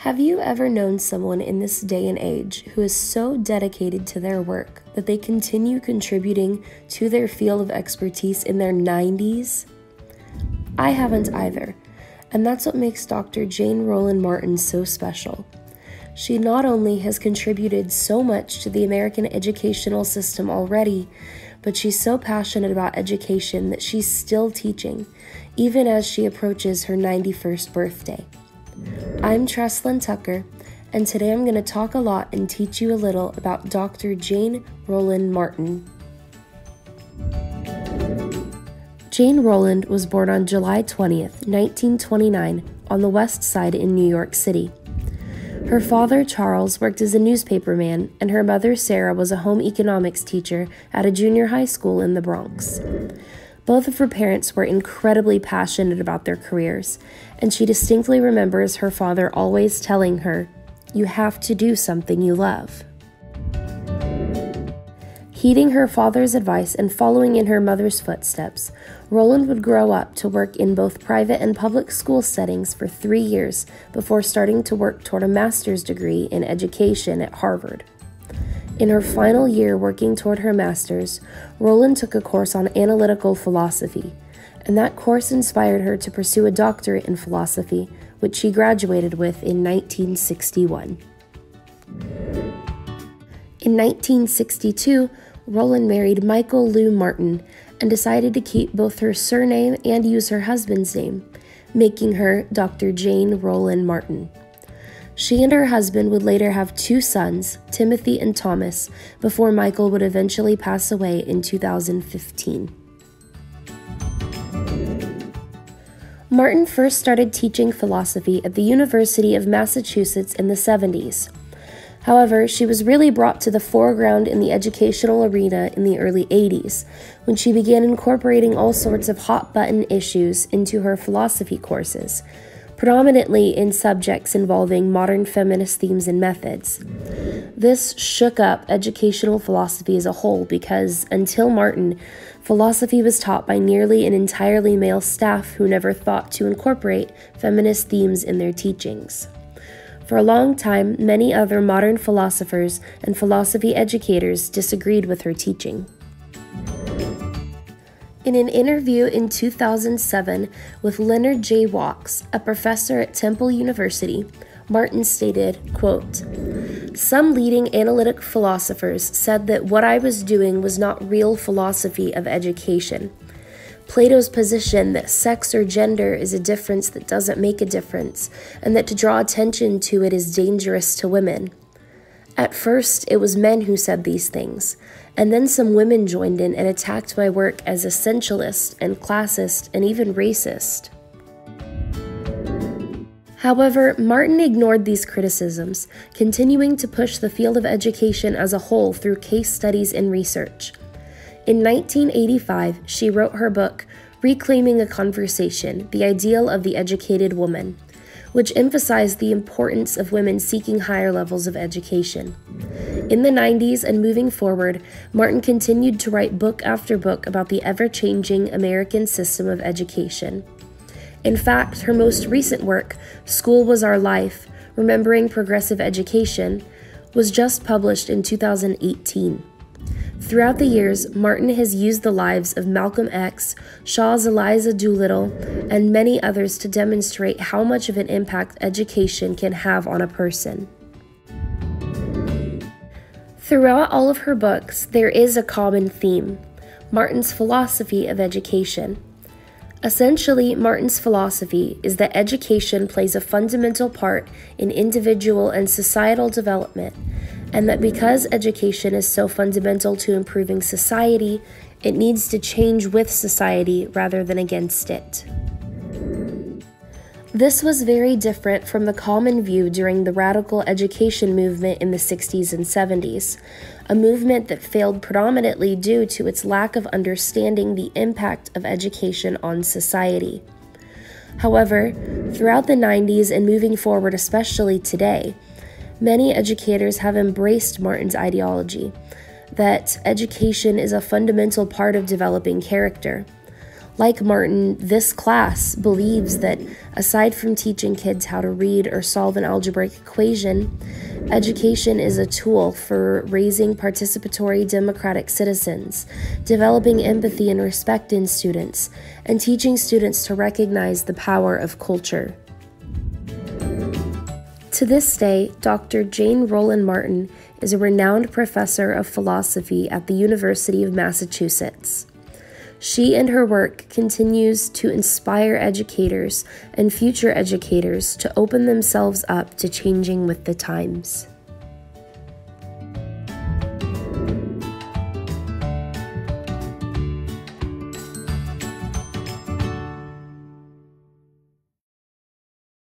Have you ever known someone in this day and age who is so dedicated to their work that they continue contributing to their field of expertise in their 90s? I haven't either, and that's what makes Dr. Jane Roland Martin so special. She not only has contributed so much to the American educational system already, but she's so passionate about education that she's still teaching, even as she approaches her 91st birthday. I'm Tresslyn Tucker, and today I'm going to talk a lot and teach you a little about Dr. Jane Roland Martin. Jane Roland was born on July 20th, 1929, on the West Side in New York City. Her father, Charles, worked as a newspaperman, and her mother, Sarah, was a home economics teacher at a junior high school in the Bronx. Both of her parents were incredibly passionate about their careers, and she distinctly remembers her father always telling her, You have to do something you love. Heeding her father's advice and following in her mother's footsteps, Roland would grow up to work in both private and public school settings for three years before starting to work toward a master's degree in education at Harvard. In her final year working toward her master's, Roland took a course on analytical philosophy, and that course inspired her to pursue a doctorate in philosophy, which she graduated with in 1961. In 1962, Roland married Michael Lou Martin and decided to keep both her surname and use her husband's name, making her Dr. Jane Roland Martin. She and her husband would later have two sons, Timothy and Thomas, before Michael would eventually pass away in 2015. Martin first started teaching philosophy at the University of Massachusetts in the 70s. However, she was really brought to the foreground in the educational arena in the early 80s, when she began incorporating all sorts of hot button issues into her philosophy courses, predominantly in subjects involving modern feminist themes and methods. This shook up educational philosophy as a whole because, until Martin, philosophy was taught by nearly an entirely male staff who never thought to incorporate feminist themes in their teachings. For a long time, many other modern philosophers and philosophy educators disagreed with her teaching. In an interview in 2007 with Leonard J. Waks, a professor at Temple University, Martin stated, quote, Some leading analytic philosophers said that what I was doing was not real philosophy of education. Plato's position that sex or gender is a difference that doesn't make a difference, and that to draw attention to it is dangerous to women. At first, it was men who said these things, and then some women joined in and attacked my work as essentialist and classist and even racist. However, Martin ignored these criticisms, continuing to push the field of education as a whole through case studies and research. In 1985, she wrote her book, Reclaiming a Conversation The Ideal of the Educated Woman, which emphasized the importance of women seeking higher levels of education. In the 90s and moving forward, Martin continued to write book after book about the ever changing American system of education. In fact, her most recent work, School Was Our Life Remembering Progressive Education, was just published in 2018. Throughout the years, Martin has used the lives of Malcolm X, Shaw's Eliza Doolittle, and many others to demonstrate how much of an impact education can have on a person. Throughout all of her books, there is a common theme Martin's philosophy of education. Essentially, Martin's philosophy is that education plays a fundamental part in individual and societal development, and that because education is so fundamental to improving society, it needs to change with society rather than against it. This was very different from the common view during the radical education movement in the 60s and 70s, a movement that failed predominantly due to its lack of understanding the impact of education on society. However, throughout the 90s and moving forward, especially today, many educators have embraced Martin's ideology that education is a fundamental part of developing character Like Martin, this class believes that aside from teaching kids how to read or solve an algebraic equation, education is a tool for raising participatory democratic citizens, developing empathy and respect in students, and teaching students to recognize the power of culture. To this day, Dr. Jane Roland Martin is a renowned professor of philosophy at the University of Massachusetts. She and her work continues to inspire educators and future educators to open themselves up to changing with the times.